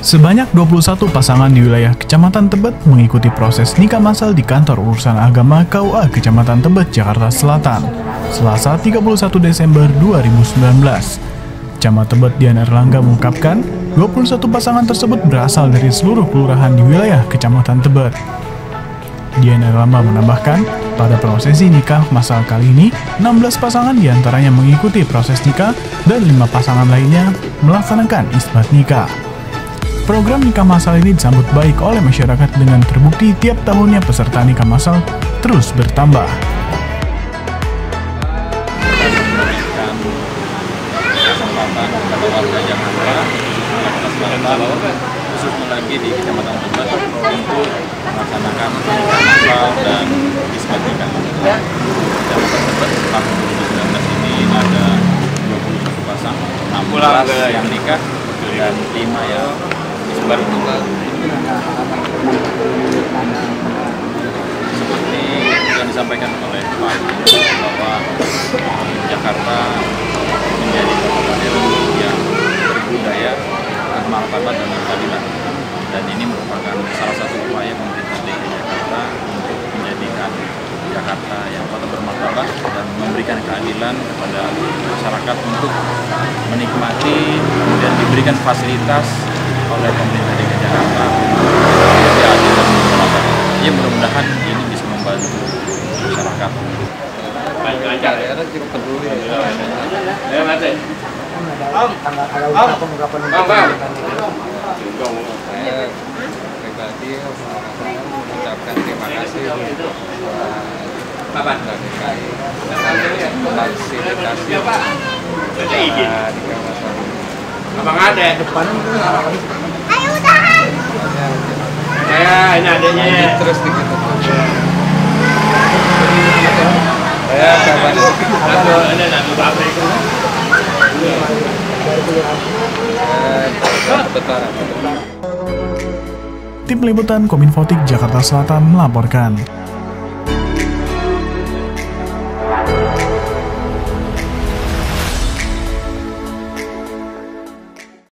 Sebanyak 21 pasangan di wilayah Kecamatan Tebet mengikuti proses nikah masal di kantor urusan agama KUA Kecamatan Tebet, Jakarta Selatan, Selasa 31 Desember 2019. Camat Tebet Dian Erlangga mengungkapkan, 21 pasangan tersebut berasal dari seluruh kelurahan di wilayah Kecamatan Tebet. Dian Erlangga menambahkan, pada prosesi nikah masal kali ini, 16 pasangan di antaranya mengikuti proses nikah dan 5 pasangan lainnya melaksanakan isbat nikah. Program nikah masal ini disambut baik oleh masyarakat dengan terbukti tiap tahunnya peserta nikah masal terus bertambah. khususnya lagi di Kecamatan untuk melaksanakan masal dan. Kecamatan tahun 2019 ini ada 21 pasang, 16 yang nikah dan 5 yang isbat nikah. Seperti yang disampaikan oleh Pak bahwa Jakarta menjadi kota yang berbudaya, bermartabat dan berkeadilan. Dan ini merupakan salah satu upaya pemerintah DKI Jakarta untuk menjadikan Jakarta yang kota bermartabat dan memberikan keadilan kepada masyarakat untuk menikmati kemudian diberikan fasilitas oleh pemerintah DKI Jakarta dan bermartabat. Ya mudah-mudahan ini bisa membantu masyarakat Daerah cukup peduli ya. Ya, mati. Om, om, om, bang. Saya pribadi mengucapkan terima kasih Apa? DKI fasilitasi Jadi izin. di kawasan Abang ada. Makanya Ya, ini adanya. lanjut terus dikit saya kabar Satu, ada satu pabrik. saya Betara Tim Liputan Kominfotik Jakarta Selatan melaporkan.